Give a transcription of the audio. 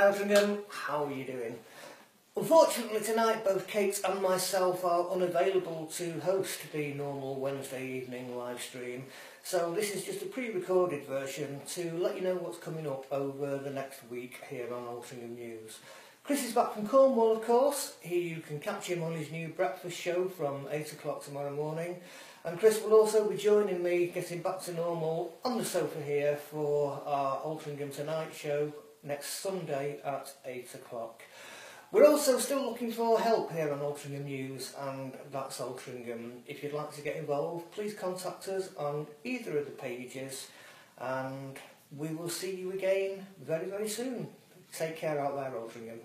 Altrincham, how are you doing? Unfortunately tonight both Kate and myself are unavailable to host the normal Wednesday evening live stream so this is just a pre-recorded version to let you know what's coming up over the next week here on Altrincham News. Chris is back from Cornwall of course, he, you can catch him on his new breakfast show from 8 o'clock tomorrow morning and Chris will also be joining me getting back to normal on the sofa here for our Altrincham Tonight show next Sunday at 8 o'clock. We're also still looking for help here on Altrincham News and that's Altrincham. If you'd like to get involved, please contact us on either of the pages and we will see you again very, very soon. Take care out there, Altrincham.